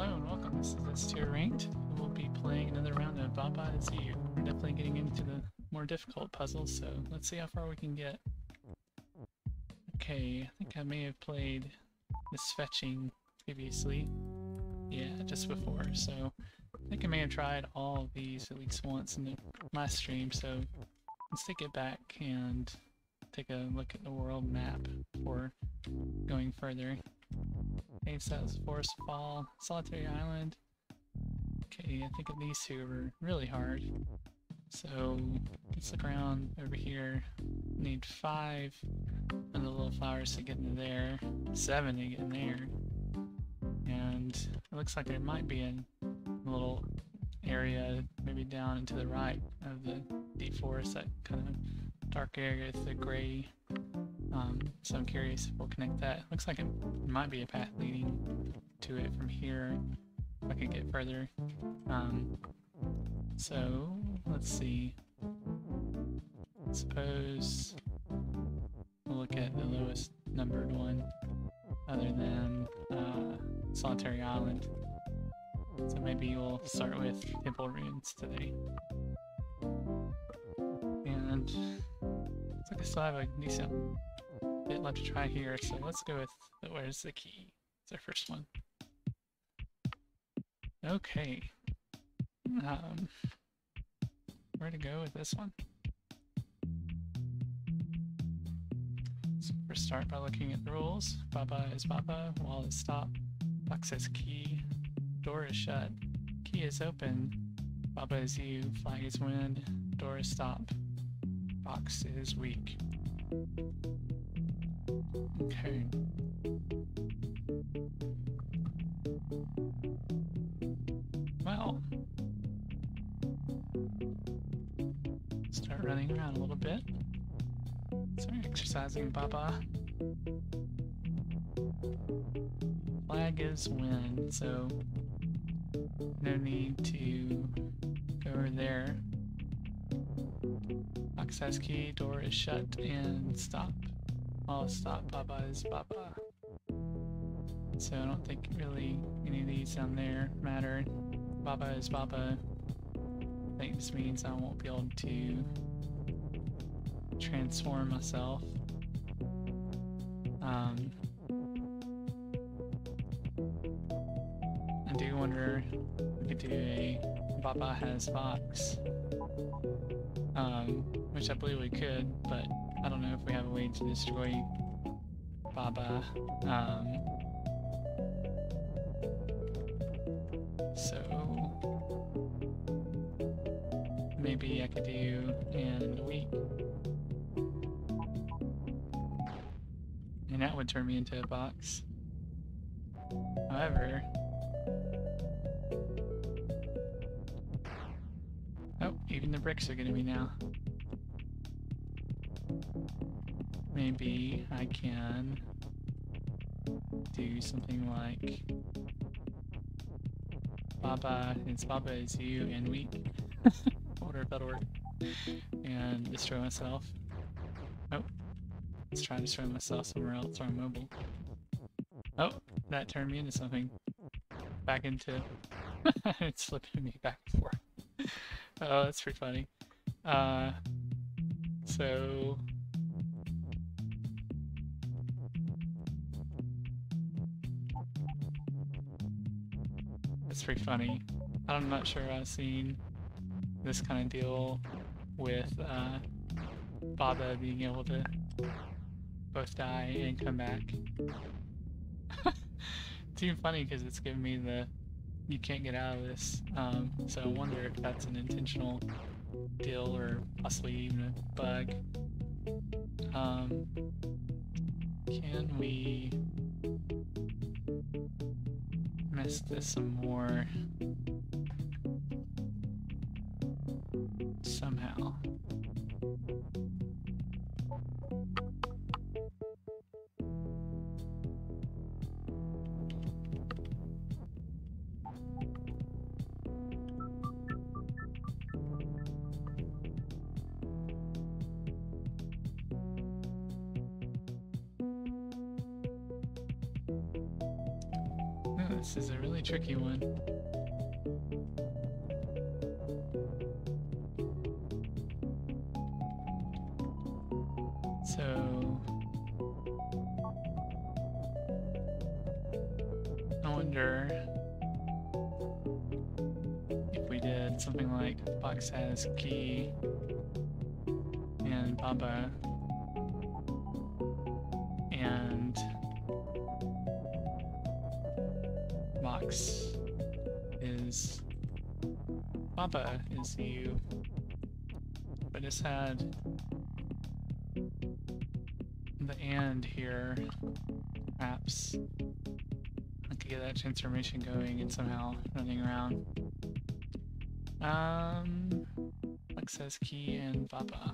Hello and welcome. This is S tier ranked. We'll be playing another round of Baba Is You. We're definitely getting into the more difficult puzzles, so let's see how far we can get. Okay, I think I may have played this fetching previously. Yeah, just before, so I think I may have tried all of these at least once in the last stream, so let's take it back and take a look at the world map before going further. That's Forest Fall, Solitary Island. Okay, I think of these two are really hard. So let's look around over here. Need five of the little flowers to get into there, seven to get in there. And it looks like there might be a little area maybe down and to the right of the deep forest, that kind of dark area with the gray um, so I'm curious if we'll connect that. Looks like it might be a path leading to it from here. If I could get further. Um, so let's see. Suppose we'll look at the lowest numbered one, other than uh, Solitary Island. So maybe we'll start with Temple Ruins today. And looks like I still have a decent bit left to try here, so let's go with where's the key? It's our first one. Okay. Um, where to go with this one? So first start by looking at the rules. Baba is Baba, wall is stop, box says key, door is shut, key is open, Baba is you, flag is win, door is stop, box is weak. Okay. Well, start running around a little bit. Start exercising, Baba. Flag is win, so no need to go over there. Access key, door is shut, and stop. I'll stop Baba is Baba. So I don't think really any of these down there matter. Baba is Baba. I think this means I won't be able to transform myself. Um, I do wonder if we could do a Baba has Fox. Um, which I believe we could, but I don't know if we have a way to destroy Baba. Um, so maybe I could do in a week. And that would turn me into a box. However, oh, even the bricks are gonna be now. Maybe I can do something like Baba, it's Baba is you and weak. order if that'll work. And destroy myself. Oh, let's try to destroy myself somewhere else on mobile. Oh, that turned me into something. Back into... it's flipping me back and forth. oh, that's pretty funny. Uh, so It's pretty funny. I'm not sure I've seen this kind of deal with uh, Baba being able to both die and come back. it's even funny because it's giving me the you can't get out of this. Um, so I wonder if that's an intentional deal or possibly even a bug. Um, can we mess this some more it's had the and here, perhaps I could get that transformation going and somehow running around. Um, access key and Baba.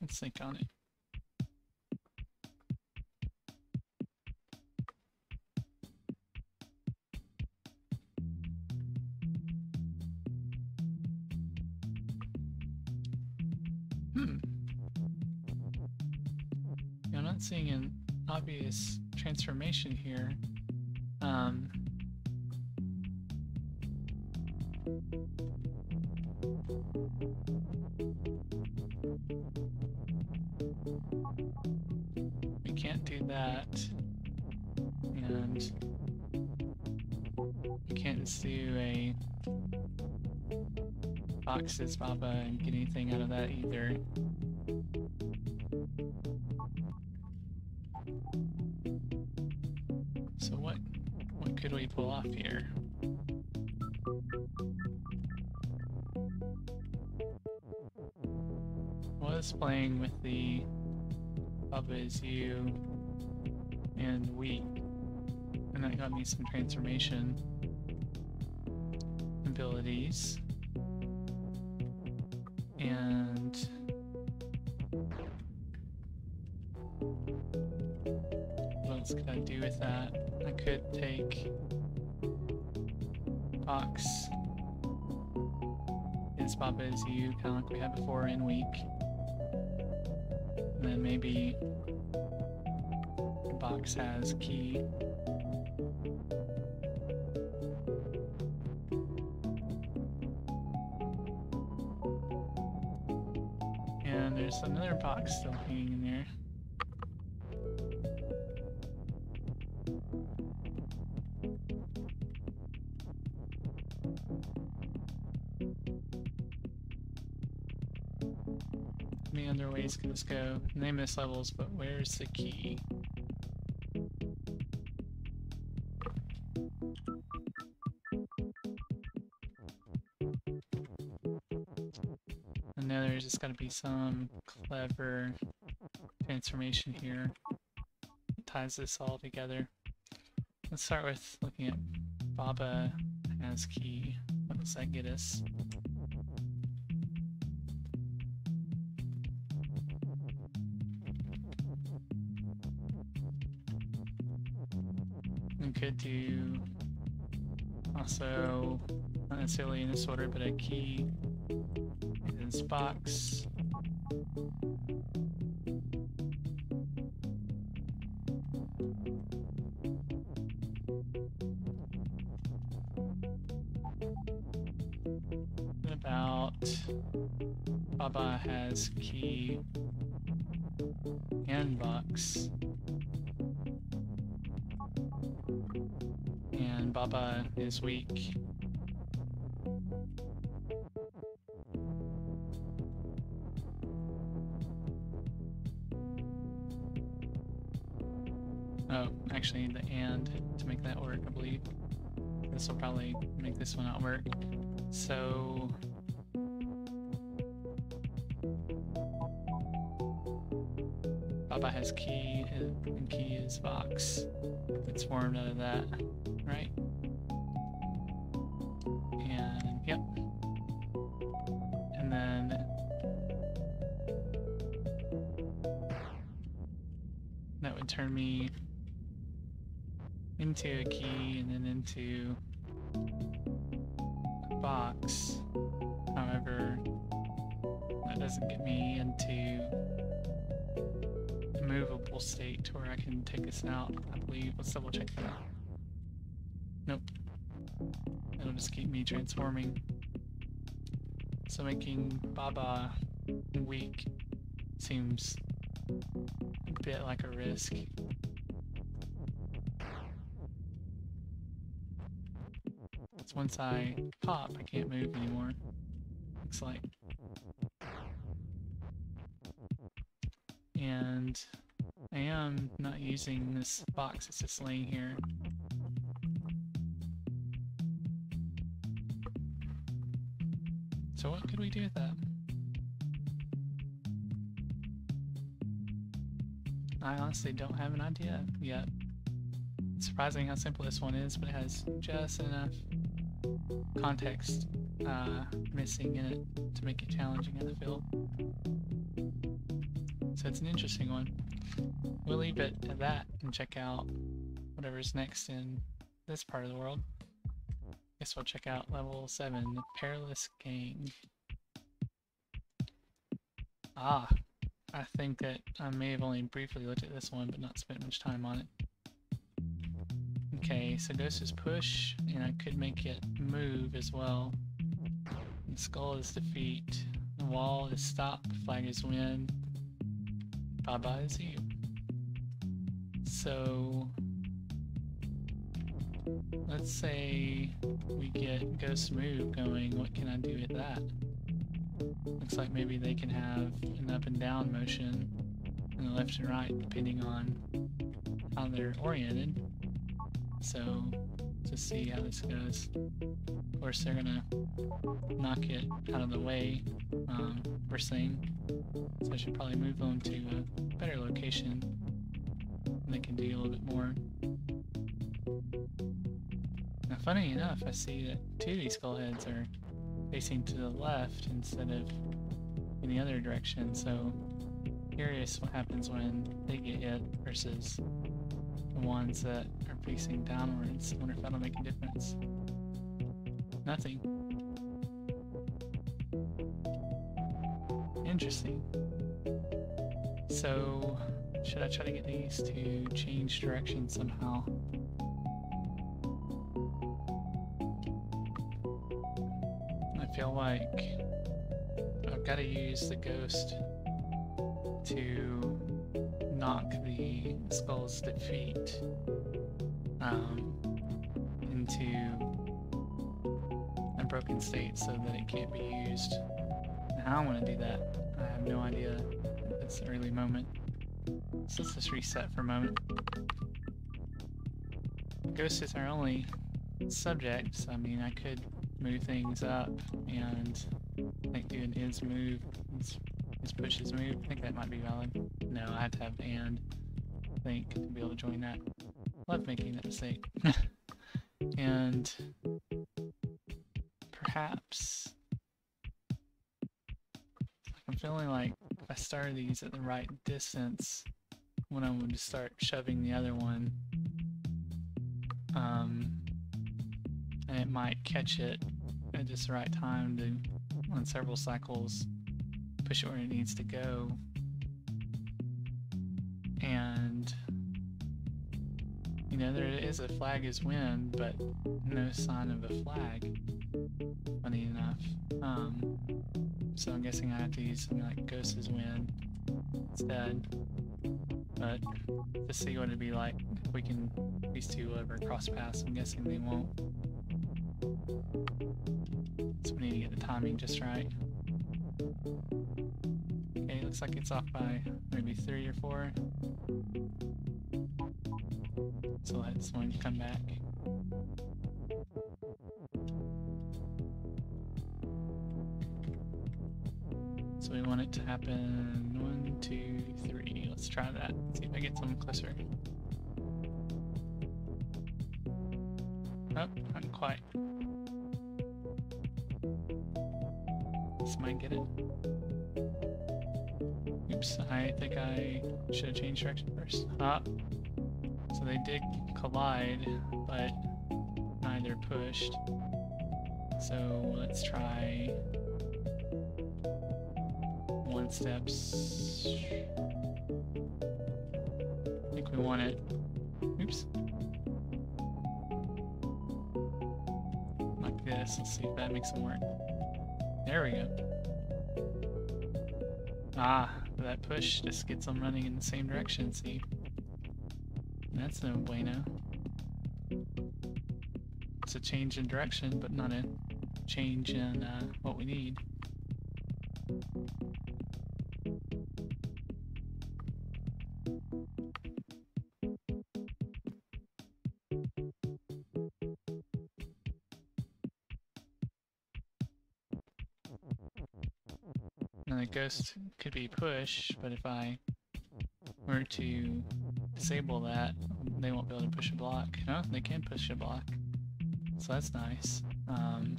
Let's think on it. Transformation here. Um, we can't do that. And we can't do a boxes Baba and get anything out of that either. Is you and we and that got me some transformation abilities And there's another box still hanging in there. Many other ways can this go? Name this levels, but where's the key? There's just gotta be some clever transformation here that ties this all together. Let's start with looking at Baba as key. What does that get us? We could do also, not necessarily in this order, but a key box. About Baba has key and box. And Baba is weak. This will probably make this one not work. So Baba has key, and key is box. It's formed out of that, right? And yep. And then that would turn me into a key and then into box. However, that doesn't get me into a movable state to where I can take this out, I believe. Let's double check that. Nope. It'll just keep me transforming. So making Baba weak seems a bit like a risk. So once I pop, I can't move anymore. Looks like. And I am not using this box, it's just laying here. So what could we do with that? I honestly don't have an idea yet. It's surprising how simple this one is, but it has just enough context uh, missing in it to make it challenging, I feel. So it's an interesting one. We'll leave it at that and check out whatever's next in this part of the world. Guess we'll check out level 7, the Perilous Gang. Ah, I think that I may have only briefly looked at this one, but not spent much time on it. Okay, so Ghost is push, and I could make it move as well. And Skull is defeat. The wall is stop, flag is win. Bye bye is you. So let's say we get Ghost Move going, what can I do with that? Looks like maybe they can have an up and down motion and the left and right depending on how they're oriented. So, to see how this goes. Of course, they're gonna knock it out of the way, um, first thing. So I should probably move them to a better location. And they can do a little bit more. Now, funny enough, I see that two of these skull heads are facing to the left instead of in the other direction, so curious what happens when they get hit versus ones that are facing downwards. I wonder if that'll make a difference. Nothing. Interesting. So, should I try to get these to change direction somehow? I feel like I've got to use the ghost to knock the skull's defeat um, into a broken state so that it can't be used. How I want to do that, I have no idea at this early moment. So let's just reset for a moment. Ghost is our only subject, so I mean I could move things up and like do an is move, is push is move. I think that might be valid. No, I have to have and think to be able to join that. Love making that mistake. and perhaps I'm feeling like if I started these at the right distance when I'm going to start shoving the other one, um, and it might catch it at just the right time to, on several cycles, push it where it needs to go. Know, there is a flag is win, but no sign of a flag, funny enough. Um, so I'm guessing I have to use something like Ghost is Win instead. But to see what it'd be like if we can, these two will ever cross paths, I'm guessing they won't. So we need to get the timing just right. Okay, looks like it's off by maybe three or four. So let this one come back. So we want it to happen one, two, three. Let's try that. See if I get some closer. Oh, not quite. This might get it. Oops, I think I should have changed direction first. Ah, they did collide, but neither pushed. So let's try one steps. I think we want it. Oops. Like this. Let's see if that makes it work. There we go. Ah, that push just gets them running in the same direction, see? That's no bueno. It's a change in direction, but not a change in uh, what we need. Now the ghost could be push, but if I were to disable that, they won't be able to push a block. No, they can push a block. So that's nice. Um,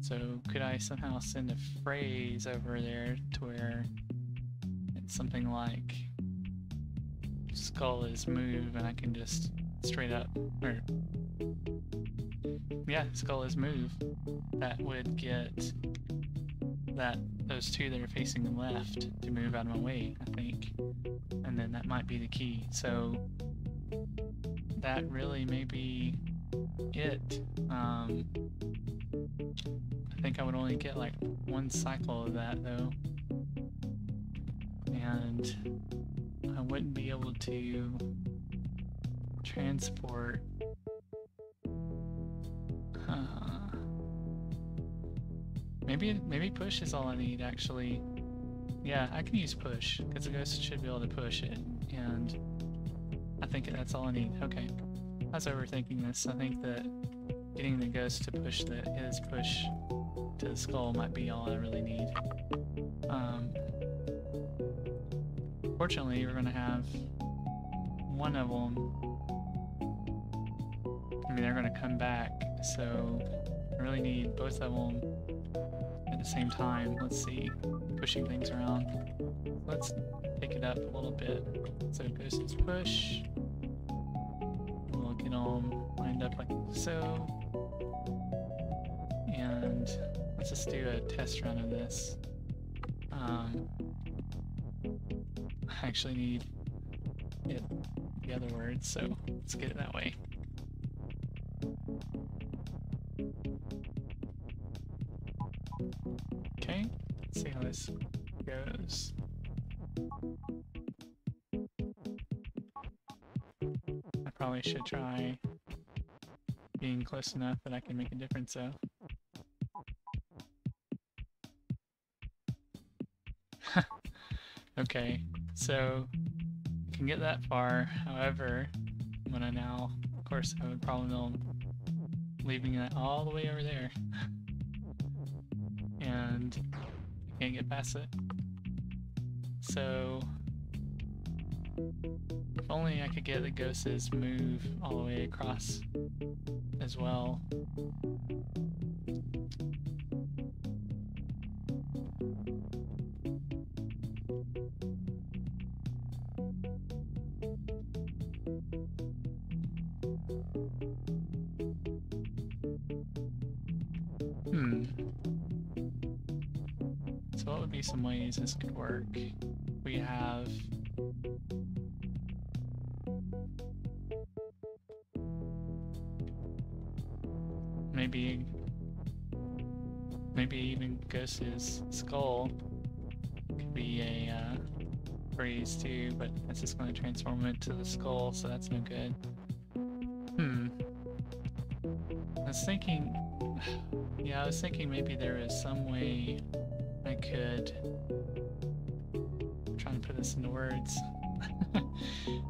so could I somehow send a phrase over there to where it's something like skull is move and I can just straight up, or yeah, skull is move. That would get that those two that are facing the left to move out of my way, I think. And then that might be the key. So that really may be it. Um, I think I would only get like one cycle of that though. And I wouldn't be able to transport Maybe maybe push is all I need actually. Yeah, I can use push because the ghost should be able to push it, and I think that's all I need. Okay, I was overthinking this. I think that getting the ghost to push the his push to the skull might be all I really need. Um, fortunately, we're gonna have one of them. I mean, they're gonna come back, so I really need both of them at the same time. Let's see, pushing things around. Let's pick it up a little bit. So ghosts push. We'll get lined up like so. And let's just do a test run of this. Um, I actually need it the other words, so let's get it that way. Okay, let's see how this goes. Probably should try being close enough that I can make a difference though. okay, so I can get that far, however, when I now, of course, I would problem leaving it all the way over there. and I can't get past it. So, if only I could get the ghosts move all the way across as well. Hmm. So what would be some ways this could work? Phrase too, but that's just going to transform it to the skull, so that's no good. Hmm. I was thinking, yeah, I was thinking maybe there is some way I could I'm trying to put this into words.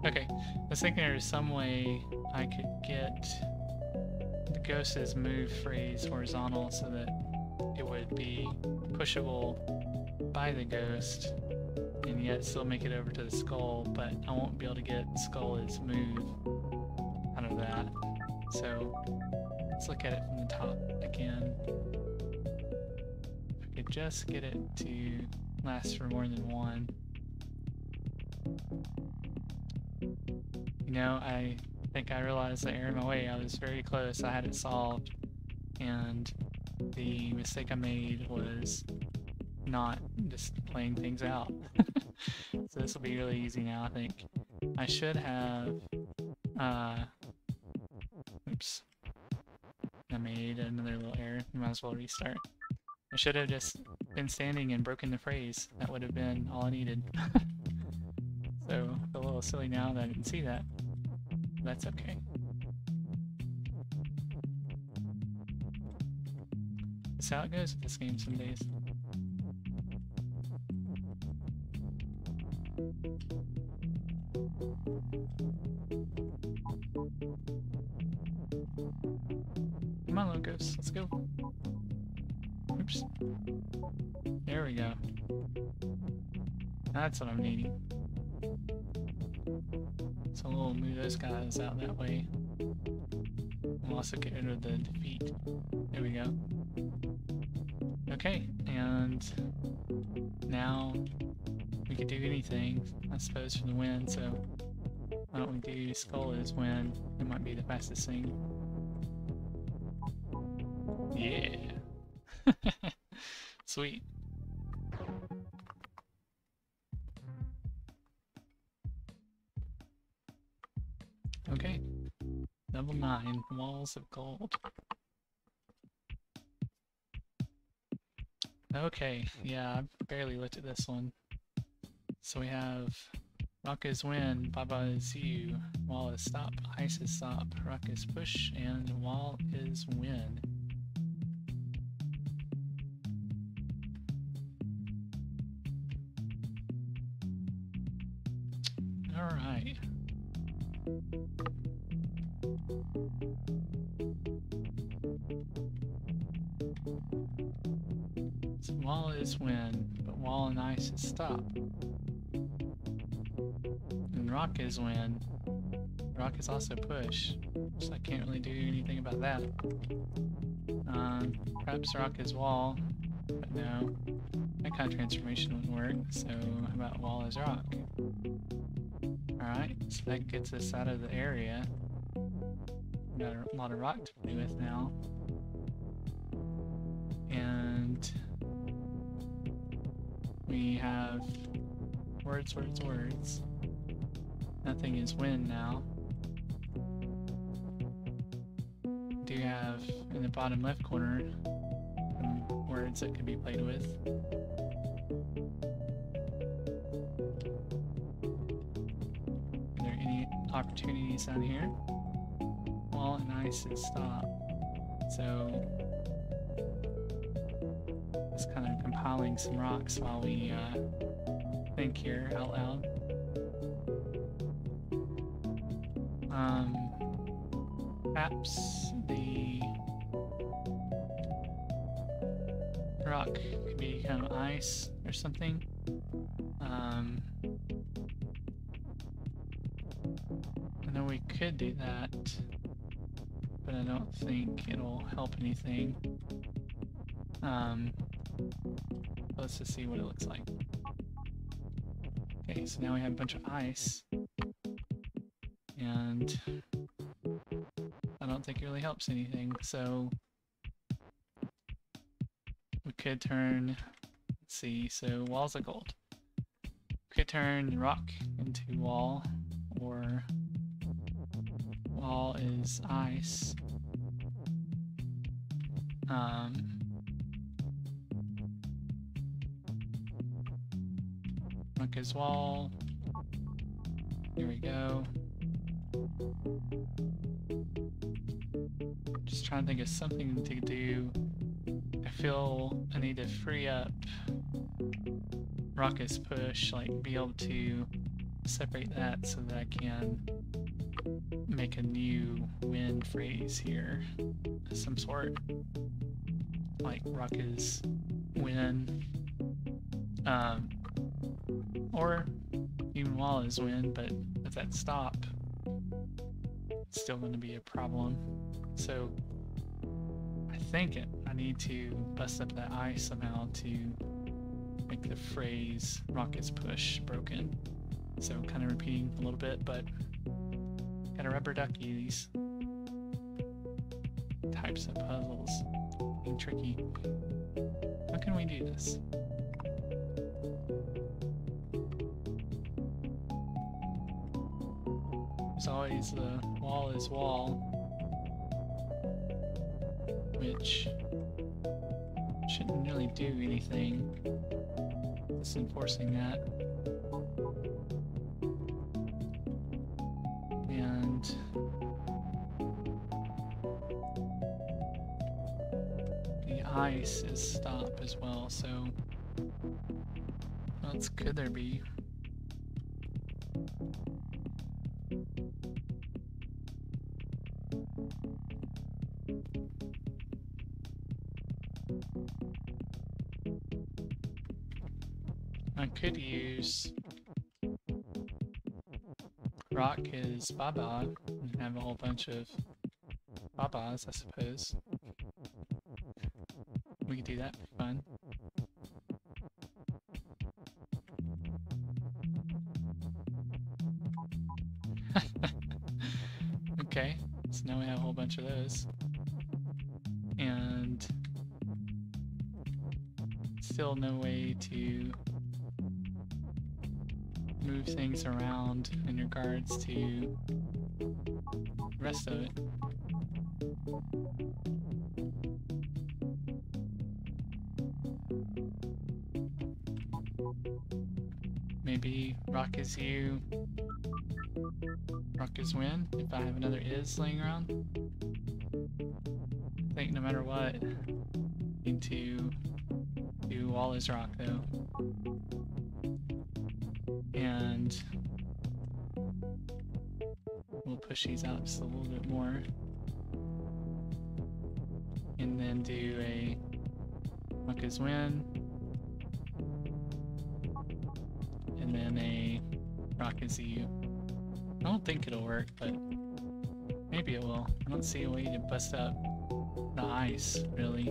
okay, I was thinking there is some way I could get the ghost's move phrase horizontal so that it would be pushable by the ghost and yet still make it over to the skull, but I won't be able to get the skull's move out of that. So let's look at it from the top again If I could just get it to last for more than one. You know, I think I realized that in my way. I was very close. I had it solved. And the mistake I made was not just playing things out. so this will be really easy now, I think. I should have, uh, oops, I made another little error, might as well restart. I should have just been standing and broken the phrase, that would have been all I needed. so, a little silly now that I didn't see that. That's okay. That's how it goes with this game some days. That's what I'm needing. So we'll move those guys out that way. We'll also get rid of the defeat. There we go. Okay, and now we could do anything, I suppose, for the win, so why don't we do Skull as win? It might be the fastest thing. Yeah. Sweet. 9, of Gold. Okay, yeah, I barely looked at this one. So we have Rock is win, Baba is you, Wall is stop, Ice is stop, Rock is push, and Wall is win. Alright. Wall is win, but wall and ice is stop. And rock is win. Rock is also push, so I can't really do anything about that. Um, perhaps rock is wall, but no. That kind of transformation wouldn't work, so how about wall is rock? Alright, so that gets us out of the area. Got a lot of rock to play with now. And we have words, words, words. Nothing is win now. Do you have in the bottom left corner some words that could be played with. Are there any opportunities down here? And stop. So just kind of compiling some rocks while we uh, think here out loud. Um, perhaps the rock could be kind of ice or something. Um, I know we could do that, think it'll help anything. Um, let's just see what it looks like. Okay, so now we have a bunch of ice. And I don't think it really helps anything, so we could turn, let's see, so walls of gold. We could turn rock into wall, or wall is ice. Um, rock is wall. Here we go. Just trying to think of something to do. I feel I need to free up Ruckus push, like be able to separate that so that I can make a new win phrase here some sort. Like Ruckus win. Um, or even Wall is win, but with that stop, it's still going to be a problem. So I think it, I need to bust up that I somehow to make the phrase rockets push broken. So kind of repeating a little bit, but gotta rubber ducky these types of puzzles. Tricky. How can we do this? There's always the wall is wall, which shouldn't really do anything. Just enforcing that. Ice is stop as well, so what else could there be? I could use rock his Baba and have a whole bunch of Babas, I suppose. We can do that fun. okay, so now we have a whole bunch of those. And still no way to move things around in regards to the rest of it. You, is win, if I have another is laying around. I think no matter what, need to do wall is rock though. And we'll push these out just a little bit more. And then do a is win. Rock is you. I don't think it'll work, but maybe it will. I don't see a way to bust up the ice, really.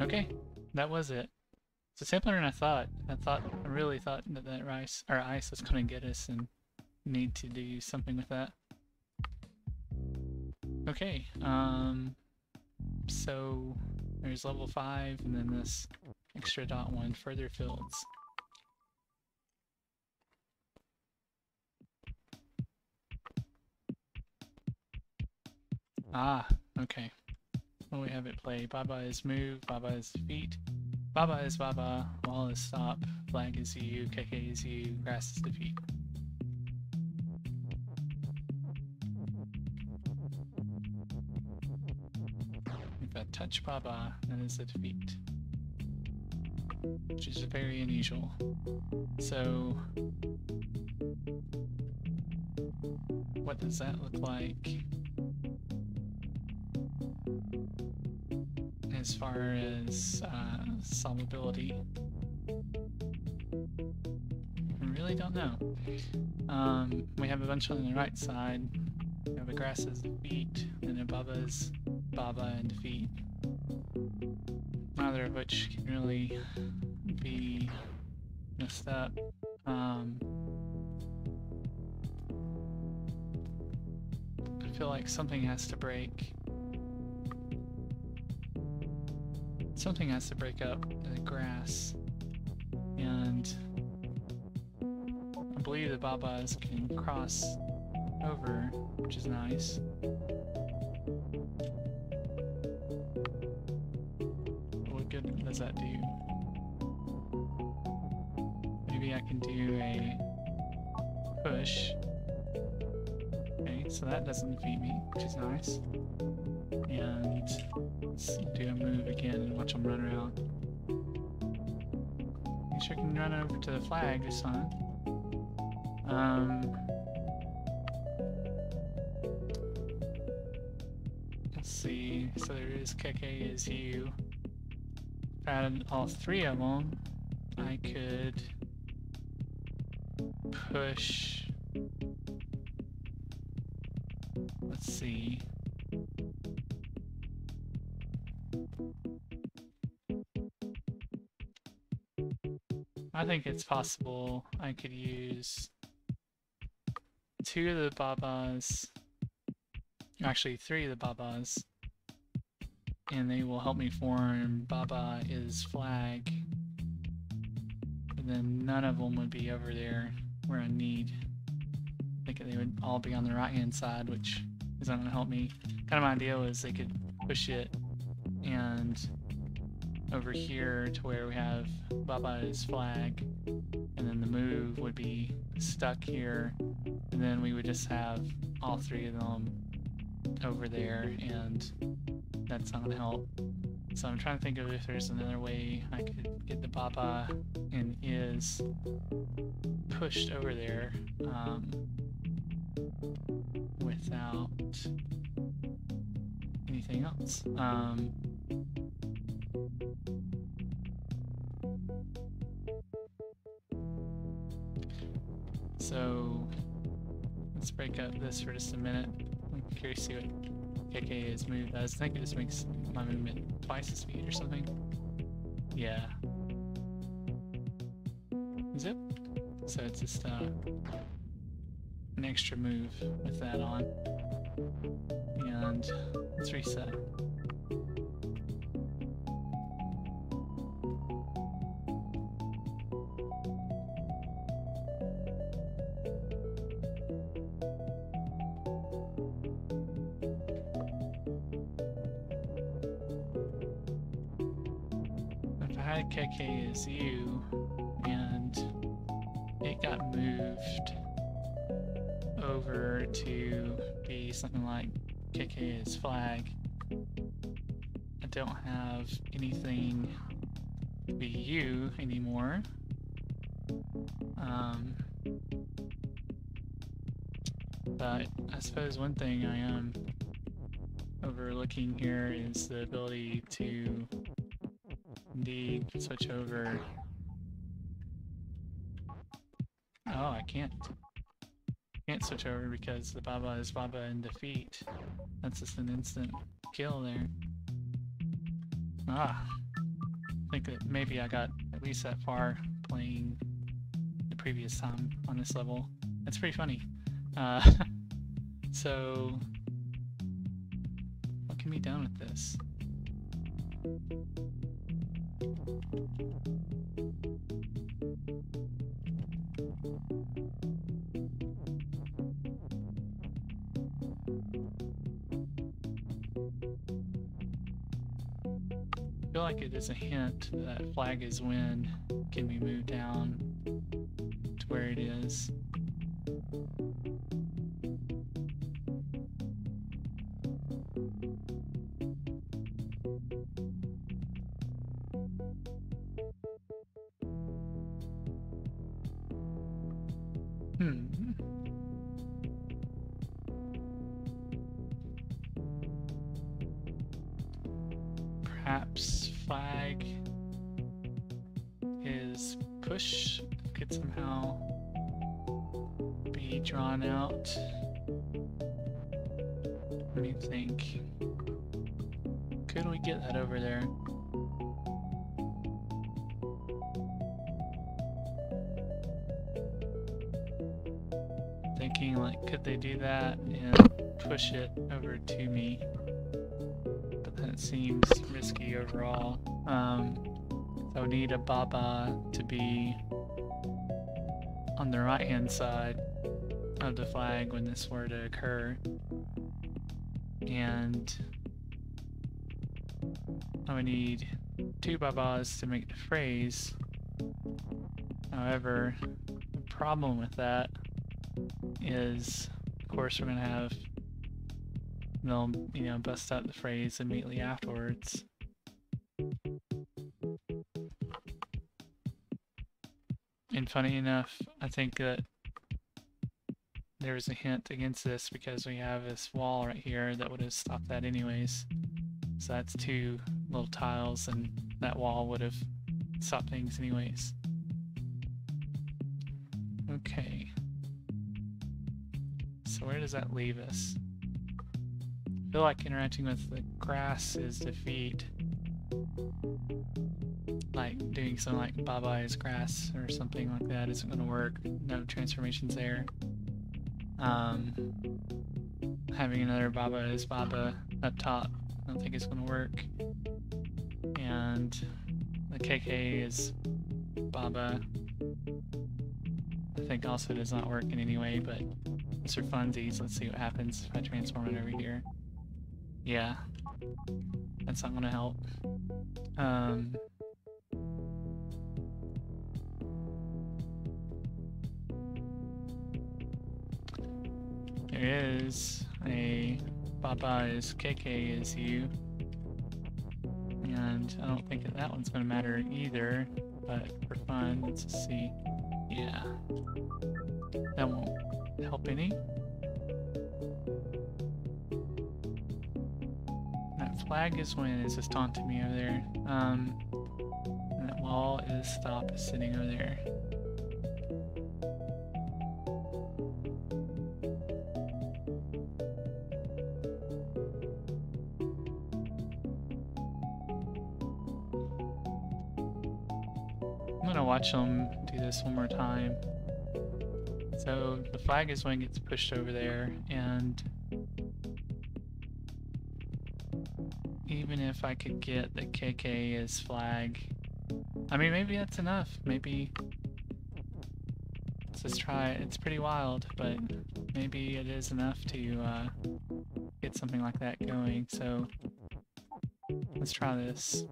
Okay, that was it. It's simpler than I thought. I thought, I really thought that that rice or ice was to get us and need to do something with that. Okay, um, so there's level five and then this extra dot one further fields. Ah, okay. Well, we have it play. Baba is move, Baba is defeat. Baba is Baba, wall is stop, flag is you, Keke is you, grass is defeat. If I touch Baba, then it's a defeat. Which is very unusual. So, what does that look like? as far as uh, solvability. I really don't know. Um, we have a bunch on the right side. We have a grass's feet and a Baba's Baba and feet. Of which can really be messed up. Um, I feel like something has to break. something has to break up the grass. And I believe the Babas can cross over, which is nice. Doesn't defeat me, which is nice. And let's do a move again and watch them run around. Make sure I can run over to the flag this time. Um, let's see. So there is Keke is you. If I had all three of them, I could push. Let's see. I think it's possible I could use two of the Babas, actually three of the Babas, and they will help me form Baba is flag, and then none of them would be over there where I need. I think they would all be on the right hand side, which going to help me. Kind of my idea was they could push it and over here to where we have Baba's flag and then the move would be stuck here and then we would just have all three of them over there and that's not going to help. So I'm trying to think of if there's another way I could get the Baba and is pushed over there um, without anything else. Um, So let's break up this for just a minute. I'm curious to see what Keke moved does. I think it just makes my movement twice the speed or something. Yeah. Zip. So it's just uh, an extra move with that on. And let's reset. It. If I had a KKSU and it got moved over to be something like Keke's flag. I don't have anything to be you anymore. Um, but I suppose one thing I am overlooking here is the ability to indeed switch over. Oh, I can't. Switch over because the Baba is Baba in defeat. That's just an instant kill there. Ah. I think that maybe I got at least that far playing the previous time on this level. That's pretty funny. Uh, so, what can be done with this? Like it is a hint that flag is win can be moved down to where it is. Thinking like, could they do that and push it over to me? But that seems risky overall. Um, so I would need a Baba to be on the right hand side of the flag when this were to occur. And I would need two Babas to make the phrase. However, the problem with that is, of course, we're going to have they'll, you know, bust out the phrase immediately afterwards. And funny enough, I think that there was a hint against this because we have this wall right here that would have stopped that anyways. So that's two little tiles and that wall would have stopped things anyways. Okay. So where does that leave us? I feel like interacting with the grass is defeat. Like doing something like Baba is grass or something like that isn't to work. No transformations there. Um, having another Baba is Baba up top, I don't think it's to work. And the Keke is Baba. I think also does not work in any way, but just for funsies, let's see what happens if I transform it over here. Yeah, that's not gonna help. Um, there is a Baba is Keke is you. And I don't think that, that one's to matter either, but for fun, let's see. Yeah. That won't help any. That flag is win it's just taunting me over there. Um, and that wall is stop is sitting over there. I'm gonna watch them do this one more time. So the flag is win it gets pushed over there, and even if I could get the Keke as flag, I mean maybe that's enough. Maybe let's just try it. It's pretty wild, but maybe it is enough to uh, get something like that going. So let's try this.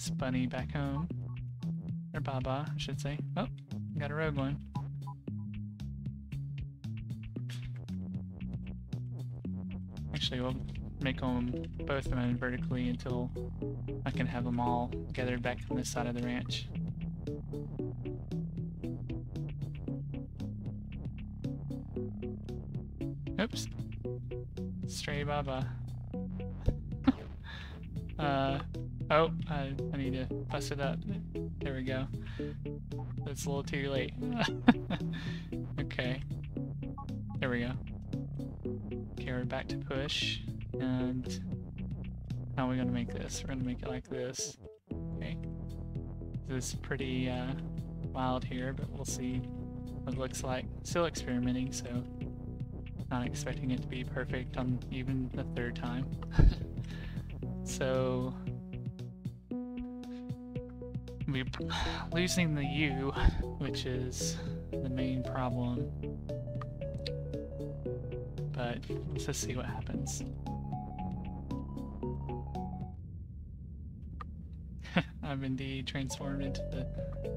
This bunny back home. Or Baba, I should say. Oh, got a rogue one. Actually, we'll make them both of them vertically until I can have them all gathered back on this side of the ranch. Oops. Stray Baba. Oh, I, I need to bust it up. There we go. It's a little too late. okay. There we go. Okay, we're back to push. And how are we gonna make this? We're gonna make it like this. Okay. This is pretty uh, wild here, but we'll see what it looks like. Still experimenting, so not expecting it to be perfect on even the third time. so we're losing the U, which is the main problem. But let's just see what happens. I've indeed transformed into the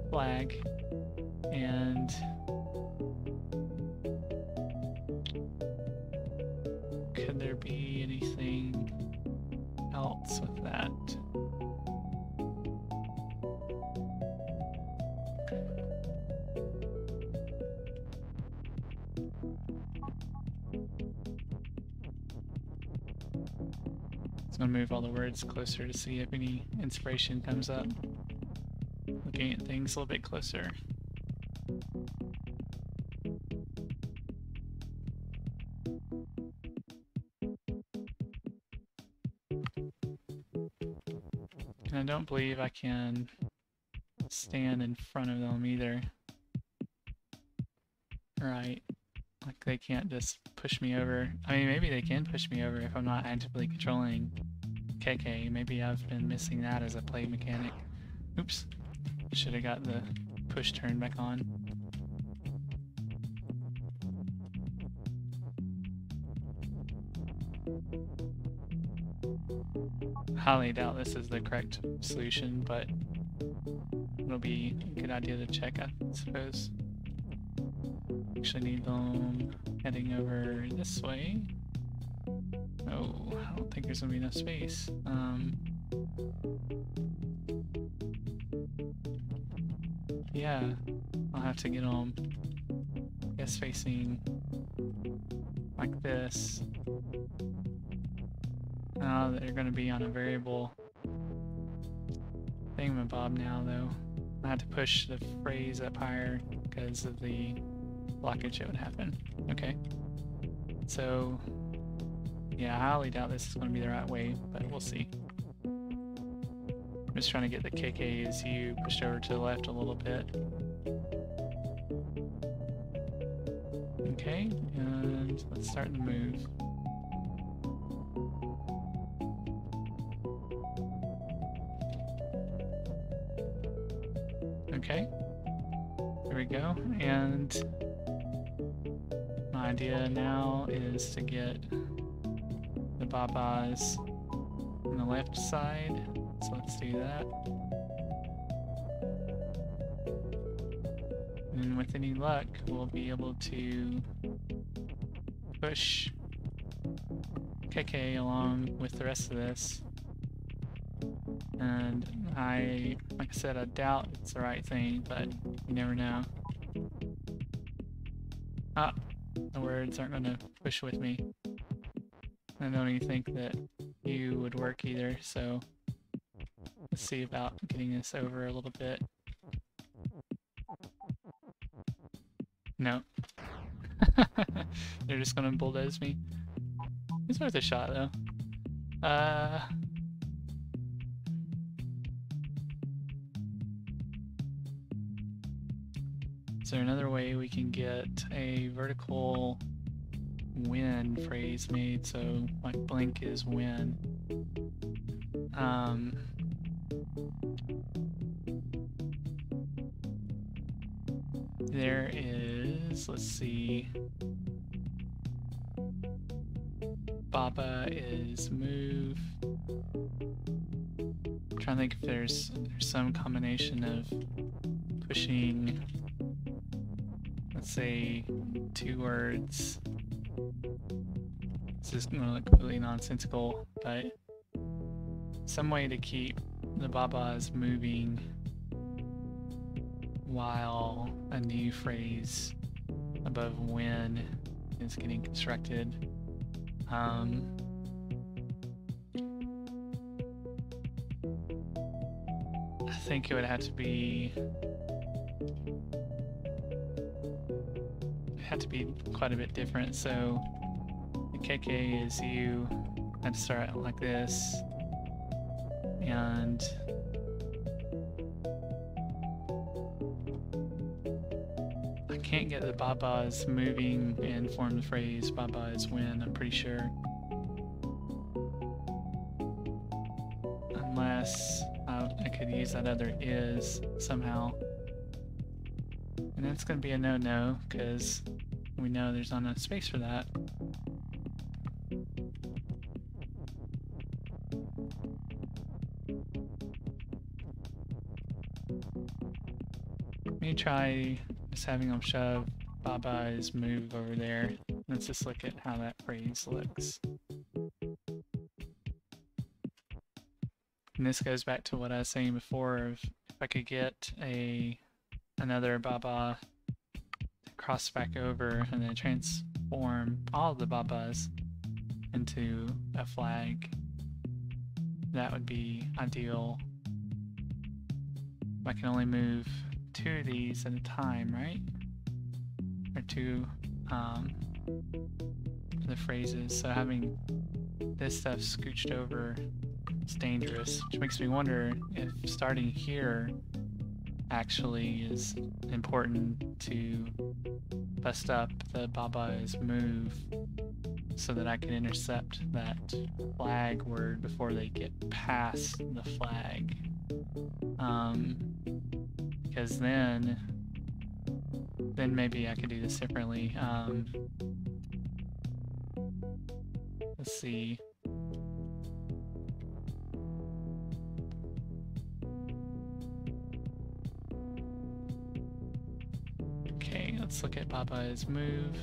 flag, and words closer to see if any inspiration comes up. Looking at things a little bit closer. And I don't believe I can stand in front of them either. Right. Like they can't just push me over. I mean, maybe they can push me over if I'm not actively controlling Keke. Maybe I've been missing that as a play mechanic. Oops. Should have got the push turn back on. Highly doubt this is the correct solution, but it'll be a good idea to check, I suppose. Actually need them heading over this way. Oh, I don't think there's gonna be enough space. Um, yeah, I'll have to get I guess, facing like this. Now they're to be on a variable thingamabob now, though. I had to push the phrase up higher because of the blockage that would happen. Okay. So, yeah, I highly doubt this is going to be the right way, but we'll see. I'm just trying to get the Keke as you pushed over to the left a little bit. Okay, and let's start the move. Okay, there we go, and my idea now is to get Babas on the left side, so let's do that. And with any luck, we'll be able to push Keke along with the rest of this. And I, like I said, I doubt it's the right thing, but you never know. Ah, the words aren't going to push with me. I don't even think that you would work either, so let's see about getting this over a little bit. No. They're just gonna bulldoze me. It's worth a shot though. Uh Is there another way we can get a vertical win phrase made so like blink is win? Um there is, let's see, Baba is move. I'm trying to think if there's, there's some combination of pushing, let's say, two words. Is going to look completely nonsensical, but some way to keep the Babas moving while a new phrase above win is getting constructed. Um, I think it would have to be it had to be quite a bit different. So Keke is you. I'd start like this, and I can't get the Babas moving and form the phrase Baba is win, I'm pretty sure. Unless I, I could use that other is somehow. And that's going to be a no-no, because we know there's not enough space for that. Try just having them shove Baba's move over there. Let's just look at how that phrase looks. And this goes back to what I was saying before of if I could get a another Baba cross back over and then transform all the Babas into a flag, that would be ideal. I can only move two of these at a time, right? Or two, um, the phrases. So having this stuff scooched over is dangerous, which makes me wonder if starting here actually is important to bust up the Baba's move so that I can intercept that flag word before they get past the flag. Um, because then then maybe I could do this differently. Um, let's see. Okay, let's look at Baba's move.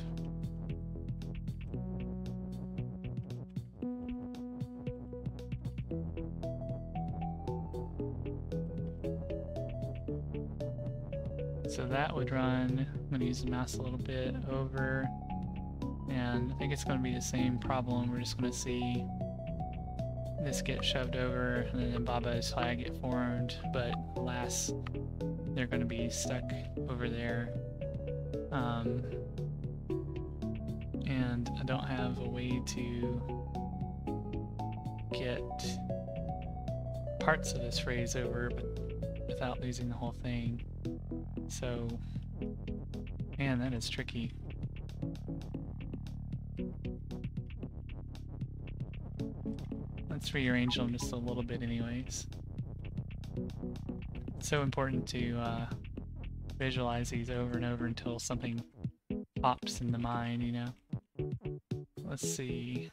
That would run, I'm going to use the mouse a little bit over, and I think it's going to be the same problem. We're just going to see this get shoved over, and then Baba's flag get formed, but alas, they're going to be stuck over there. Um, and I don't have a way to get parts of this phrase over but without losing the whole thing. So, man, that is tricky. Let's rearrange them just a little bit anyways. It's so important to uh, visualize these over and over until something pops in the mind, you know? Let's see.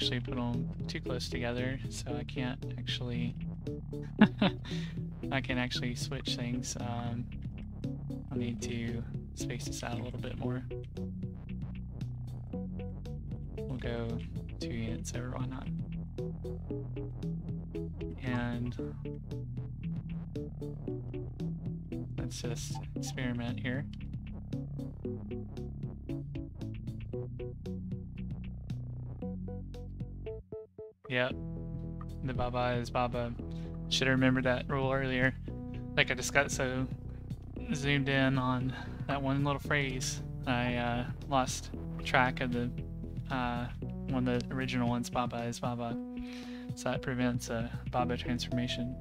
Actually put them too close together, so I can't actually I can actually switch things. Um, I'll need to space this out a little bit more. We'll go two units over, why not? And let's just experiment here. Baba is Baba. Should have remembered that rule earlier. Like I just got so zoomed in on that one little phrase, I uh, lost track of the uh, one of the original ones, Baba is Baba. So that prevents a Baba transformation.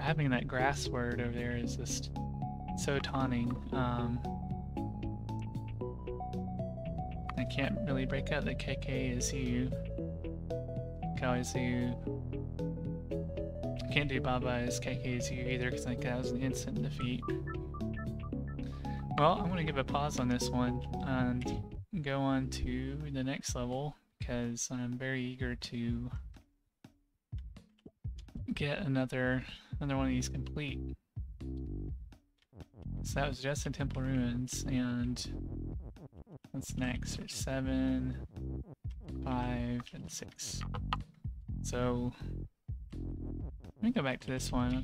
Having that grass word over there is just so taunting. Um, can't really break out the Keke is you. Cow is you. Can't do Baba as Keke is you either because like that was an instant defeat. Well, I'm going to give a pause on this one and go on to the next level because I'm very eager to get another another one of these complete. So that was just in Temple Ruins, and what's next? There's seven, five, and six. So let me go back to this one.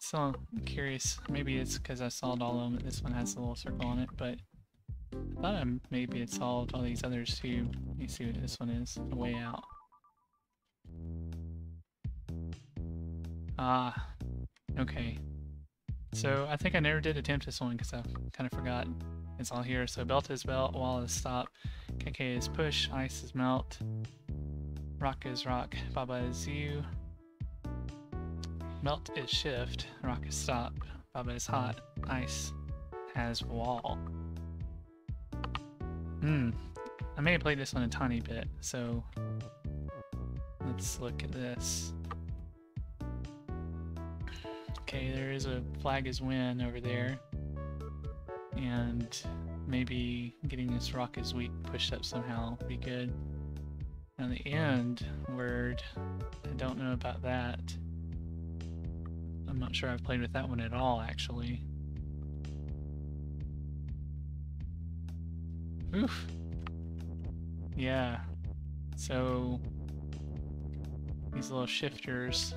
Still curious. Maybe it's because I solved all of them. This one has a little circle on it, but I thought I maybe it solved all these others too. Let me see what this one is. The way out. Ah, okay. So I think I never did attempt this one because I kind of forgot it's all here. So belt is belt, wall is stop, Keke is push, ice is melt, rock is rock, Baba is you, melt is shift, rock is stop, Baba is hot, ice has wall. Hmm, I may have played this one a tiny bit, so let's look at this. Okay, there is a flag is win over there. And maybe getting this rock is weak pushed up somehow would be good. Now the end word, I don't know about that. I'm not sure I've played with that one at all, actually. Oof. Yeah. So, these little shifters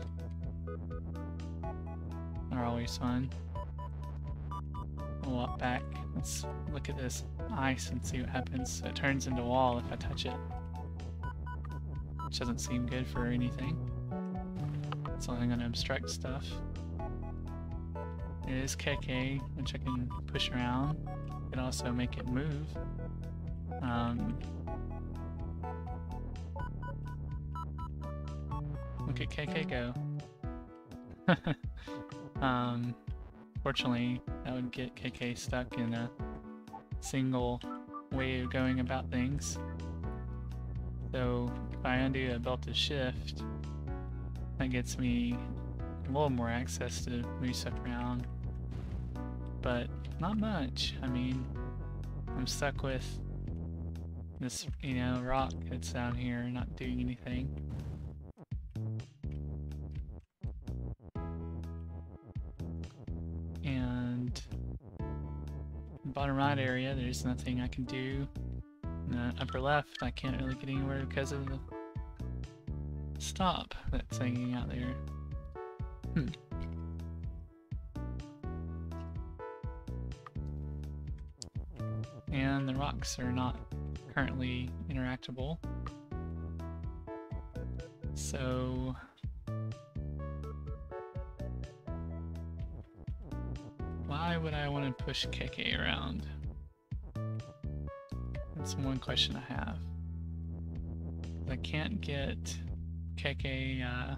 are always fun. Walk back. Let's look at this ice and see what happens. It turns into wall if I touch it. Which doesn't seem good for anything. It's only going to obstruct stuff. There is Keke, which I can push around. can also make it move. Um, look at Keke go. Um, fortunately, that would get Keke stuck in a single way of going about things. So if I undo a belt belted shift, that gets me a little more access to move stuff around. But not much. I mean, I'm stuck with this, you know, rock that's down here not doing anything. Area, there's nothing I can do. In the upper left, I can't really get anywhere because of the stop that's hanging out there. Hmm. And the rocks are not currently interactable. So why would I want to push Keke around? That's one question I have. I can't get Keke uh,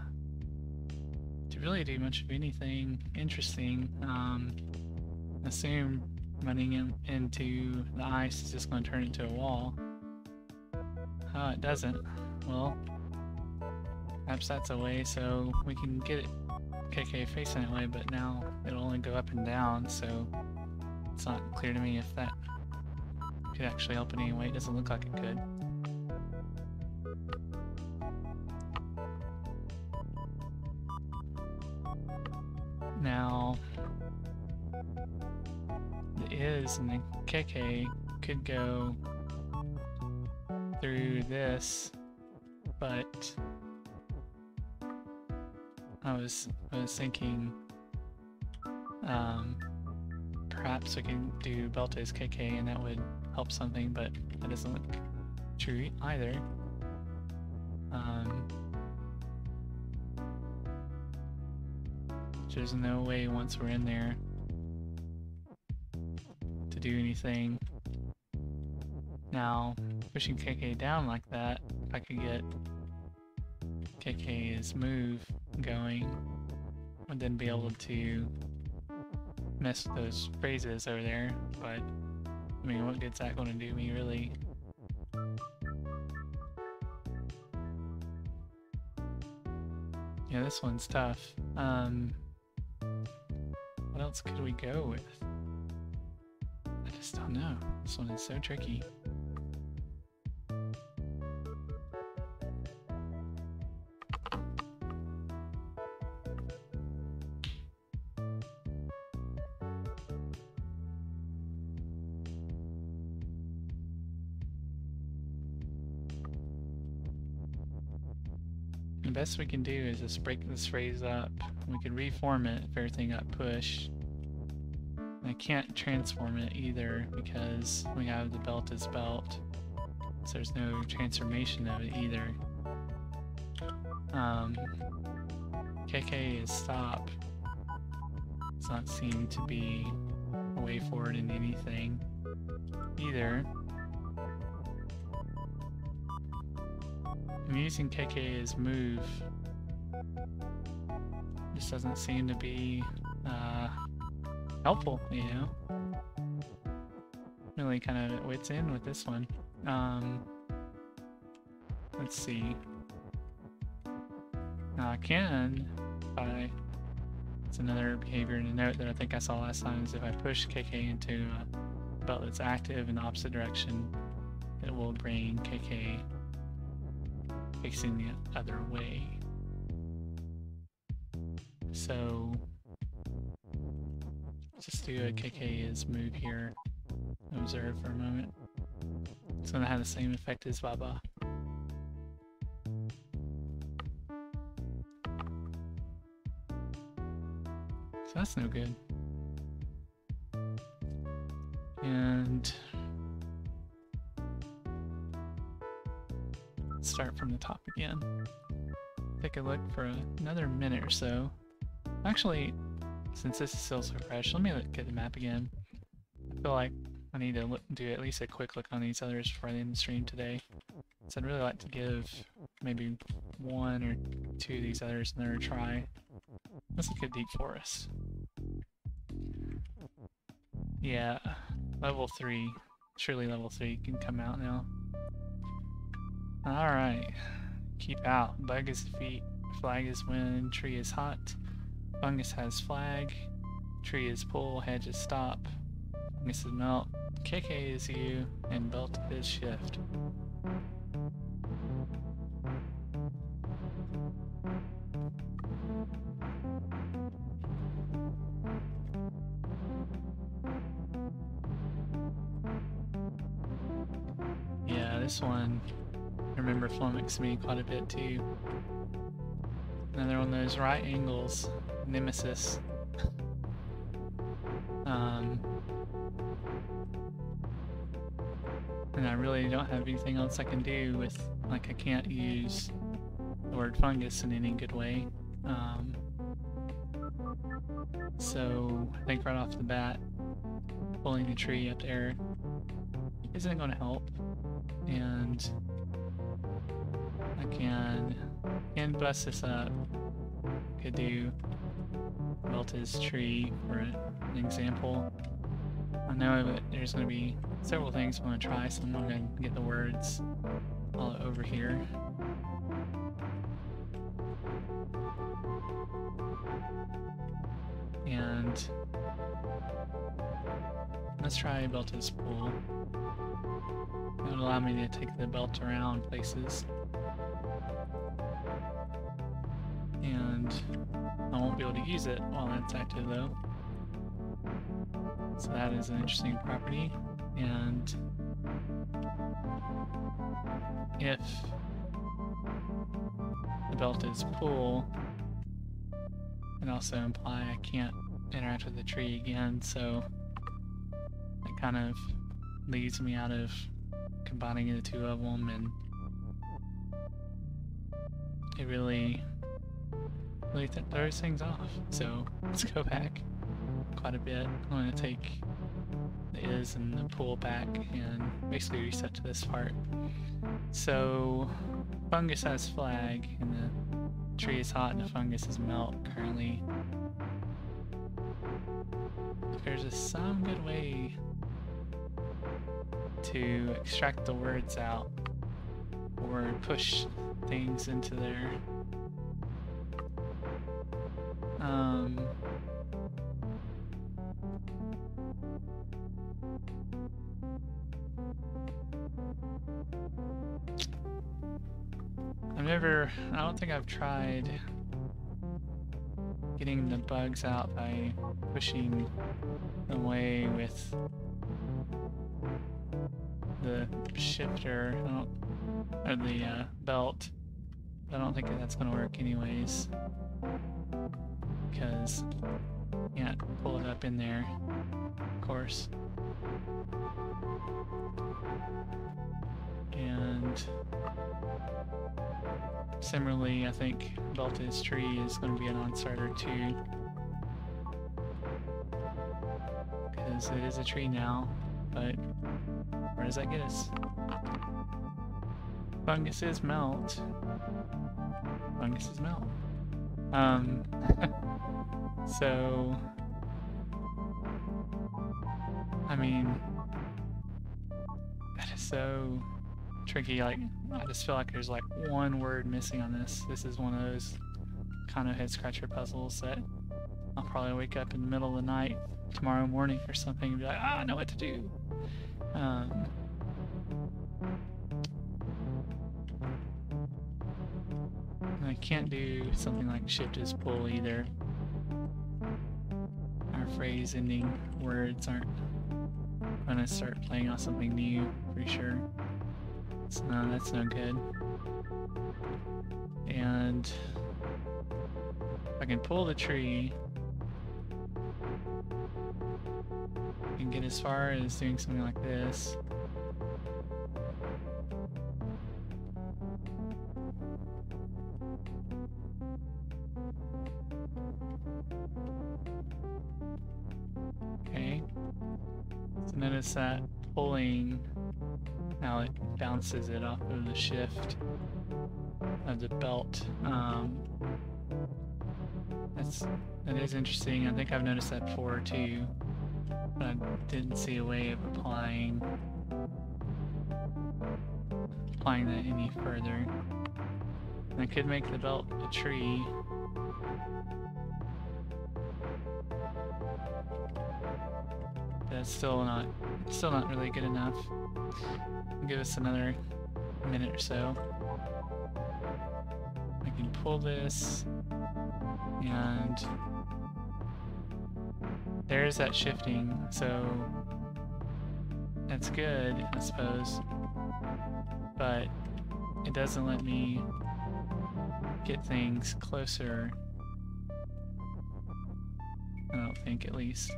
to really do much of anything interesting. Um, I assume running into the ice is just going to turn into a wall. Oh, it doesn't. Well, perhaps that's a way so we can get it Keke facing that way, but now it'll only go up and down, so it's not clear to me if that could actually help in any way. It doesn't look like it could. Now, the is and the Keke could go through this, but I was I was thinking um, perhaps we can do Belte's Keke and that would help something, but that look true either. Um, there's no way once we're in there to do anything. Now, pushing Keke down like that, if I could get Keke's move going, would then be able to mess those phrases over there, but I mean, what good's that going to do me, really? Yeah, this one's tough. Um, what else could we go with? I just don't know. This one is so tricky. Best we can do is just break this phrase up. We can reform it if everything got pushed. I can't transform it either because we have the belt as belt. So there's no transformation of it either. Um, Keke is stop. Does not seem to be a way forward in anything either. I'm using Keke's move. Just doesn't seem to be uh, helpful, you know? Really kind of wits in with this one. Um, let's see. Now I can, I, it's another behavior in a note that I think I saw last time is if I push Keke into a belt that's active in the opposite direction, it will bring Keke facing the other way. So just do a Keke is move here. Observe for a moment. It's gonna have the same effect as Baba. So that's no good. And start from the top again. Take a look for another minute or so. Actually, since this is still so fresh, let me look at the map again. I feel like I need to look, do at least a quick look on these others before end the stream today. So I'd really like to give maybe one or two of these others another try. Let's look at Deep Forest. Yeah, level 3. Surely level 3 can come out now. Alright. Keep out. Bug is defeat. Flag is win. Tree is hot. Fungus has flag. Tree is pull. Hedge is stop. Fungus is melt. Keke is you. And belt is shift. Me quite a bit too. Another one of those right angles, Nemesis. um, And I really don't have anything else I can do with, like I can't use the word fungus in any good way. Um, so I think right off the bat, pulling the tree up there isn't going to help. And I can, can bust this up. Could do his tree for an example. I know there's going to be several things I'm going to try, so I'm going to get the words all over here. And let's try Belta's pool. It will allow me to take the belt around places. Use it while it's active though. So that is an interesting property. And if the belt is full, it also imply I can't interact with the tree again, so it kind of leaves me out of combining the two of them and it really really th throws things off. So let's go back quite a bit. I'm going to take the is and the pull back and basically reset to this part. So fungus has flag and the tree is hot and the fungus is melt currently. There's a some good way to extract the words out or push things into there. Um, I've never, I don't think I've tried getting the bugs out by pushing away with the shifter, or the uh, belt. I don't think that's going to work anyways. Because you can't pull it up in there, of course. And similarly, I think Belta's tree is going to be a non-starter too. Because it is a tree now, but where does that get us? Funguses melt. Funguses melt. Um, so, I mean, that is so tricky. Like, I just feel like there's like one word missing on this. This is one of those kind of head scratcher puzzles that I'll probably wake up in the middle of the night tomorrow morning or something and be like, ah, I know what to do. Um, I can't do something like shift is pull either. Phrase ending words aren't going to start playing on something new, pretty sure. So no, that's no good. And I can pull the tree, and get as far as doing something like this. That pulling, now it bounces it off of the shift of the belt. Um, that's, that is interesting. I think I've noticed that before too but I didn't see a way of applying applying that any further. And I could make the belt a tree. That's still not still not really good enough. Give us another minute or so. I can pull this and there is that shifting, so that's good, I suppose. But it doesn't let me get things closer. I don't think, at least.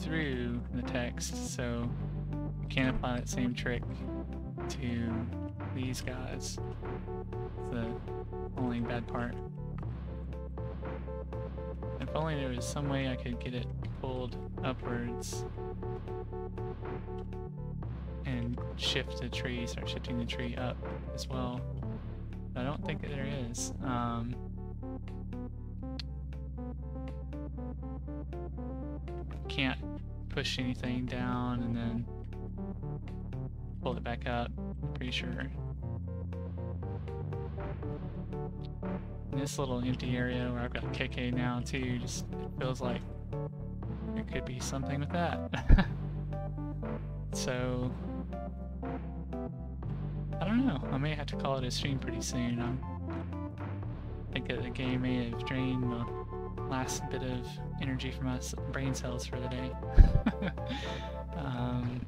Through the text, so I can't apply that same trick to these guys. It's the only bad part. If only there was some way I could get it pulled upwards and shift the tree, start shifting the tree up as well. I don't think that there is. Um, can't push anything down and then pull it back up, I'm pretty sure. This little empty area where I've got Keke now too, just feels like there could be something with that. so I don't know. I may have to call it a stream pretty soon. I'm, I think the game may have drained the last bit of energy from my brain cells for the day. um,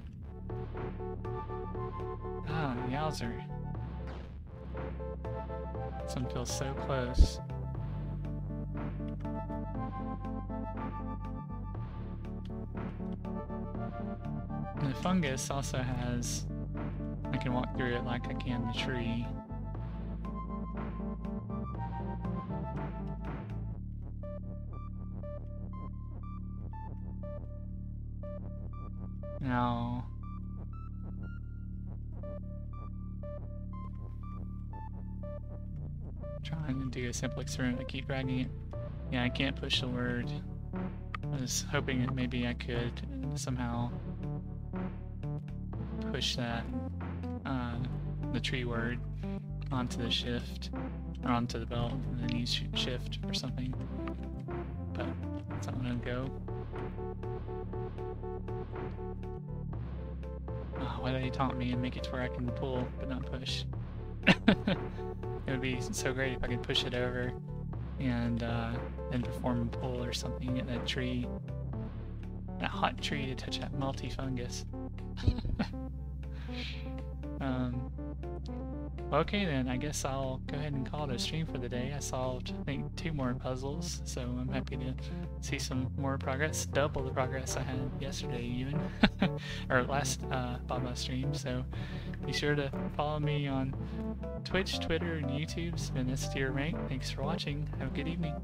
ah, yowzer. This one feels so close. And the fungus also has I can walk through it like I can the tree. Now... Trying to do a simple experiment, I keep dragging it. Yeah, I can't push the word. I was hoping that maybe I could somehow push that uh, the tree word onto the shift, or onto the belt, and then use shift or something. But that's not gonna go. Oh, why he taunt me and make it to where I can pull but not push? it would be so great if I could push it over and uh, then perform a pull or something, get that tree, that hot tree to touch that multi fungus. Um, okay then, I guess I'll go ahead and call it a stream for the day. I solved, I think, two more puzzles, so I'm happy to see some more progress. Double the progress I had yesterday even, or last uh, Baba stream, so be sure to follow me on Twitch, Twitter, and YouTube. It's been S-Tier Rank. Thanks for watching. Have a good evening.